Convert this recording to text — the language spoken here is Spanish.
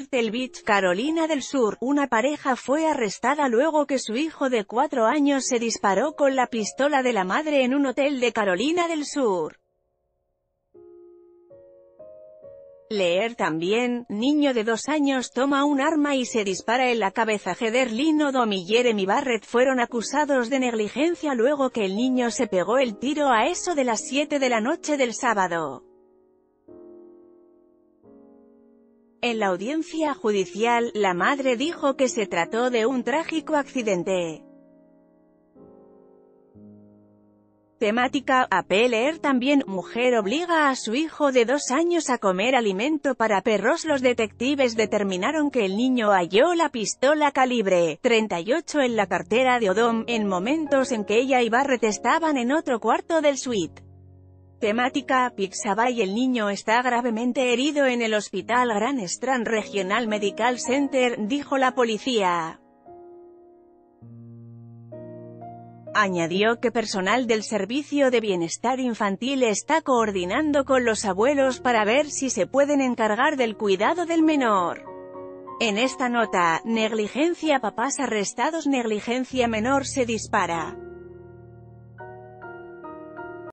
Myrtle Beach, Carolina del Sur, una pareja fue arrestada luego que su hijo de cuatro años se disparó con la pistola de la madre en un hotel de Carolina del Sur. Leer también, niño de dos años toma un arma y se dispara en la cabeza. Heather Lynn Odom y Jeremy Barrett fueron acusados de negligencia luego que el niño se pegó el tiro a eso de las 7 de la noche del sábado. En la audiencia judicial, la madre dijo que se trató de un trágico accidente. Temática, leer también, mujer obliga a su hijo de dos años a comer alimento para perros Los detectives determinaron que el niño halló la pistola calibre 38 en la cartera de Odom, en momentos en que ella y Barrett estaban en otro cuarto del suite. Temática, Pixabay el niño está gravemente herido en el hospital Grand Strand Regional Medical Center, dijo la policía. Añadió que personal del Servicio de Bienestar Infantil está coordinando con los abuelos para ver si se pueden encargar del cuidado del menor. En esta nota, negligencia papás arrestados negligencia menor se dispara.